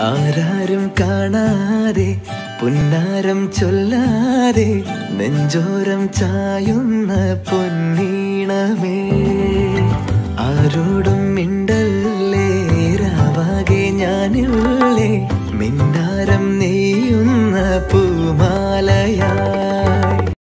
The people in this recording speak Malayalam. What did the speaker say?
ആരാരും കാണാതെ പുന്നാരം ചൊല്ലാതെ നെഞ്ചോരം ചായുന്ന പൊന്നീണമേ. ആരോടും മിണ്ടല്ലേ രാവാകെ ഞാനില്ലേ മിന്നാരം നെയ്യുന്ന പൂമാ